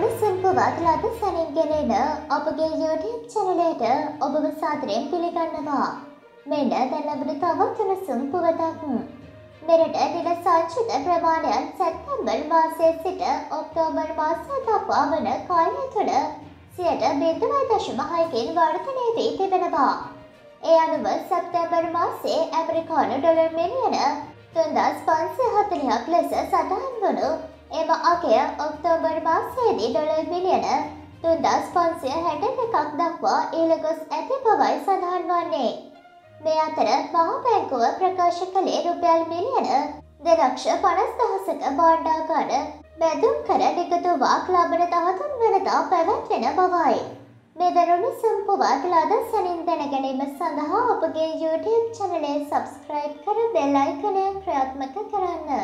උණුසුම් පුවත් ලද සැනින් ගෙනෙන අපගේ YouTube චැනලයට ඔබව සාදරයෙන් පිළිගන්නවා. මෙන්න දැන් ලැබුණු තවත් උණුසුම් පුවතක්. මෙරට දින සංචිත ප්‍රමාණයන් සැප්තැම්බර් මාසයේ සිට ඔක්තෝබර් මාසය දක්වා වන කාලය තුළ සියට බිඳුවයි දශම හයකින් වර්ධනය වී තිබෙනවා. ඒ අනුව සැප්තැම්බර් මාසයේ ඇමරිකානු ඩොලර් මිලියන තුන්දස් පන්සිය හතලියක් ලෙස සඳහන් වනු එම අගය ඔක්තෝබර් මාසයේදී ඩොලර් මිලියන තුන්දස් පන්සිය හැට එකක් දක්වා ඉහළ ගොස් ඇති බවයි සඳහන් වන්නේ. මේ අතර මහා බැංකුව ප්‍රකාශ කළේ රුපියල් මිලියන දෙලක්ෂ පනස් දහසක බාණ්ඩාකාර බැදුම් කර නිකතුවාක් ලබන දහතුන් වනදා පැවැත්වෙන බවයි. මේ දරුණු සම්පුවත් ලද සැනින් දැනගැනීම සඳහා අපගේ YouTube චැනලේ සබස්ක්‍රයිබ් කර බෙල් අයිකනය ක්‍රියාත්මක කරන්න.